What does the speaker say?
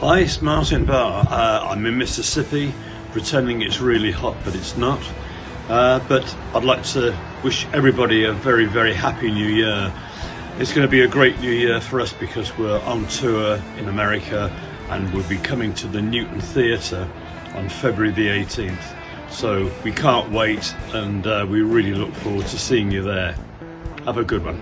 Hi, it's Martin Barre. Uh, I'm in Mississippi, pretending it's really hot, but it's not. Uh, but I'd like to wish everybody a very, very happy new year. It's going to be a great new year for us because we're on tour in America and we'll be coming to the Newton Theatre on February the 18th. So we can't wait and uh, we really look forward to seeing you there. Have a good one.